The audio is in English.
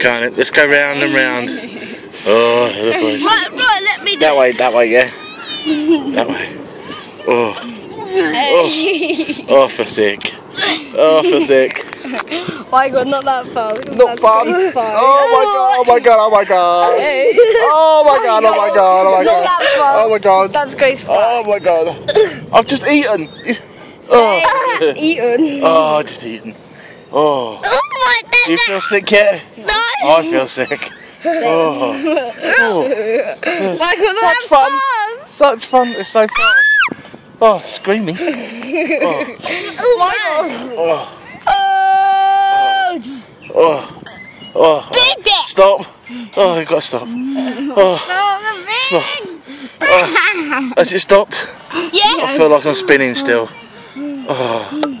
Can't it? Let's go round and round. Oh, the boys. Right, right, let me do That way, that way, yeah. That way. Oh, oh, oh, for sick. Oh, for sick. Oh my god, not that far. Not fun. Oh my god, oh my god, oh my god. Oh my god, oh my god, oh my Not god. that far. Oh my god. That's graceful. Oh my god. I've just eaten. Oh, It's eaten. oh I just eaten. Oh, Oh my do you feel sick yet? No. Oh, I feel sick. Oh, oh. oh. God, not Such fun. fast. Such fun. It's so fun. Oh, screaming. Oh, Oh my god. Oh. oh, Oh. oh, oh. Big bit. Stop. Oh, I've got to stop. Oh, Oh, stop. Oh, has it stopped? Yeah. I feel like I'm spinning still. Oh,